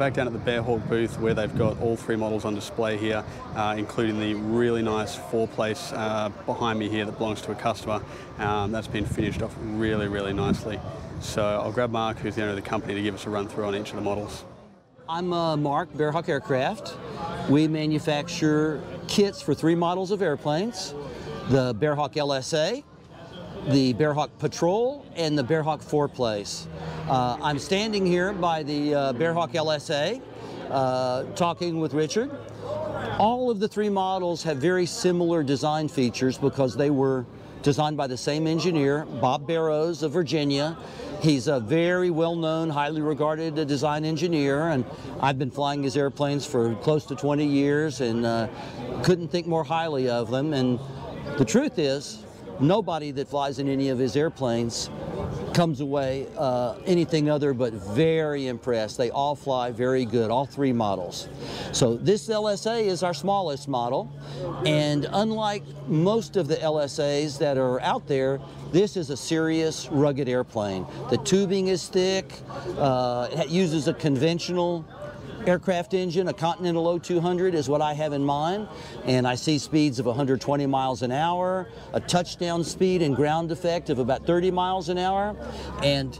back down at the Bearhawk booth where they've got all three models on display here, uh, including the really nice four-place uh, behind me here that belongs to a customer. Um, that's been finished off really, really nicely. So I'll grab Mark, who's the owner of the company, to give us a run through on each of the models. I'm uh, Mark, Bearhawk Aircraft. We manufacture kits for three models of airplanes, the Bearhawk LSA, the Bearhawk Patrol, and the Bearhawk Four Place. Uh, I'm standing here by the uh, Bearhawk LSA, uh, talking with Richard. All of the three models have very similar design features because they were designed by the same engineer, Bob Barrows of Virginia. He's a very well-known, highly regarded design engineer, and I've been flying his airplanes for close to 20 years and uh, couldn't think more highly of them. And the truth is, nobody that flies in any of his airplanes comes away uh, anything other but very impressed. They all fly very good, all three models. So this LSA is our smallest model, and unlike most of the LSAs that are out there, this is a serious rugged airplane. The tubing is thick, uh, it uses a conventional aircraft engine, a Continental O200 is what I have in mind, and I see speeds of 120 miles an hour, a touchdown speed and ground effect of about 30 miles an hour, and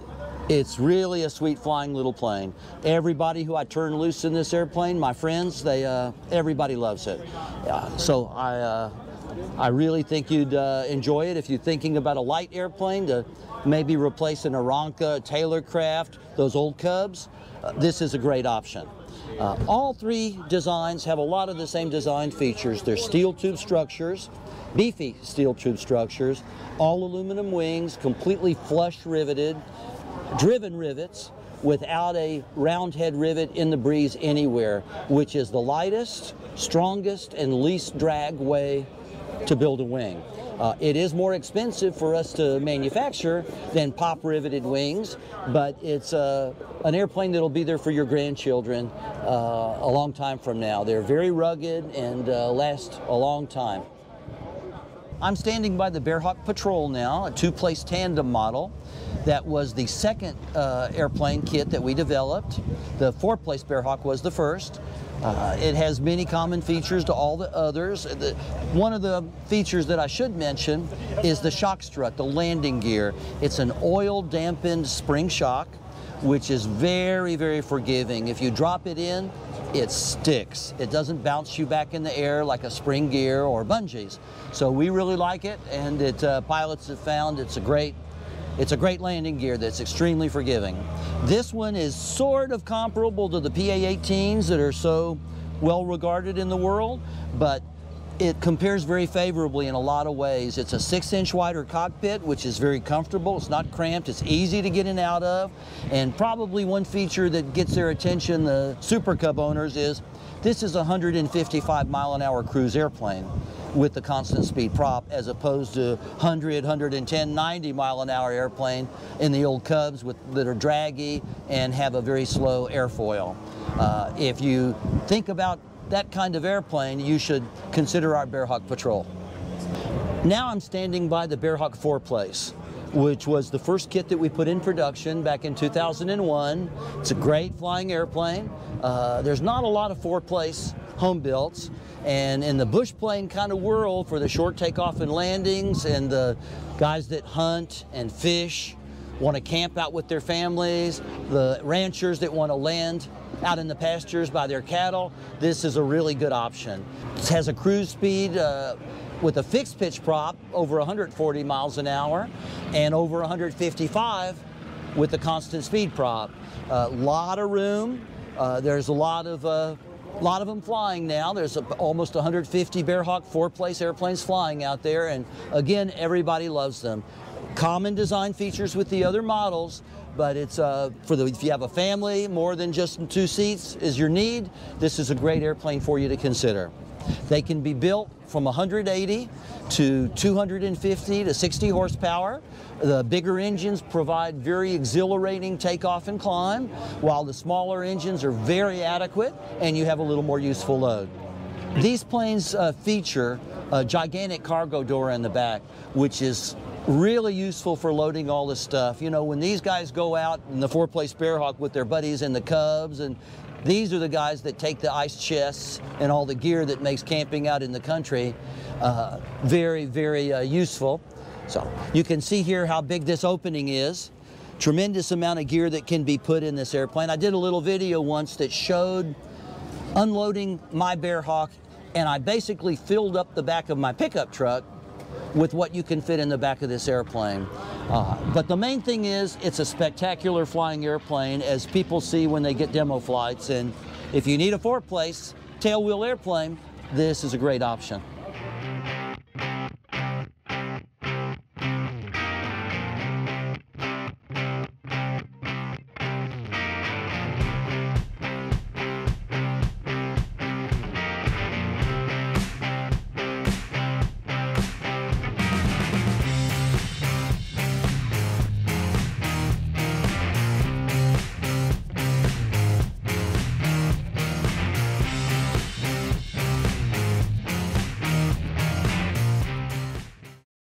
it's really a sweet flying little plane. Everybody who I turn loose in this airplane, my friends, they uh, everybody loves it. Uh, so I, uh, I really think you'd uh, enjoy it if you're thinking about a light airplane to maybe replace an Aeronca, a Taylorcraft, those old Cubs. Uh, this is a great option. Uh, all three designs have a lot of the same design features. They're steel tube structures, beefy steel tube structures, all aluminum wings, completely flush riveted, driven rivets without a round head rivet in the breeze anywhere, which is the lightest, strongest, and least drag way to build a wing. Uh, it is more expensive for us to manufacture than pop riveted wings, but it's uh, an airplane that'll be there for your grandchildren uh, a long time from now. They're very rugged and uh, last a long time. I'm standing by the Bearhawk Patrol now, a two-place tandem model. That was the second uh, airplane kit that we developed. The four-place Bearhawk was the first. Uh, it has many common features to all the others. The, one of the features that I should mention is the shock strut, the landing gear. It's an oil dampened spring shock, which is very, very forgiving. If you drop it in, it sticks. It doesn't bounce you back in the air like a spring gear or bungees. So we really like it, and it, uh, pilots have found it's a great it's a great landing gear that's extremely forgiving. This one is sort of comparable to the PA-18s that are so well regarded in the world, but it compares very favorably in a lot of ways. It's a six inch wider cockpit, which is very comfortable. It's not cramped. It's easy to get in and out of. And probably one feature that gets their attention, the Super Cub owners, is this is a 155 mile an hour cruise airplane with the constant speed prop as opposed to 100, 110, 90 mile an hour airplane in the old Cubs with, that are draggy and have a very slow airfoil. Uh, if you think about that kind of airplane, you should consider our Bearhawk Patrol. Now I'm standing by the Bearhawk 4 place which was the first kit that we put in production back in 2001. It's a great flying airplane. Uh, there's not a lot of four-place home builds. And in the bush plane kind of world for the short takeoff and landings and the guys that hunt and fish, want to camp out with their families, the ranchers that want to land out in the pastures by their cattle, this is a really good option. It has a cruise speed uh, with a fixed pitch prop over 140 miles an hour and over 155 with the constant speed prop. A uh, lot of room. Uh, there's a lot of uh, lot of them flying now. There's a, almost 150 Bearhawk four-place airplanes flying out there, and again, everybody loves them. Common design features with the other models, but it's uh, for the if you have a family, more than just two seats is your need. This is a great airplane for you to consider. They can be built from 180 to 250 to 60 horsepower. The bigger engines provide very exhilarating takeoff and climb, while the smaller engines are very adequate and you have a little more useful load. These planes uh, feature a gigantic cargo door in the back, which is really useful for loading all this stuff. You know, when these guys go out in the four-place Bearhawk with their buddies and the Cubs, and these are the guys that take the ice chests and all the gear that makes camping out in the country uh, very, very uh, useful. So you can see here how big this opening is. Tremendous amount of gear that can be put in this airplane. I did a little video once that showed unloading my Bearhawk and I basically filled up the back of my pickup truck with what you can fit in the back of this airplane. Uh, but the main thing is it's a spectacular flying airplane as people see when they get demo flights and if you need a four place tailwheel airplane, this is a great option.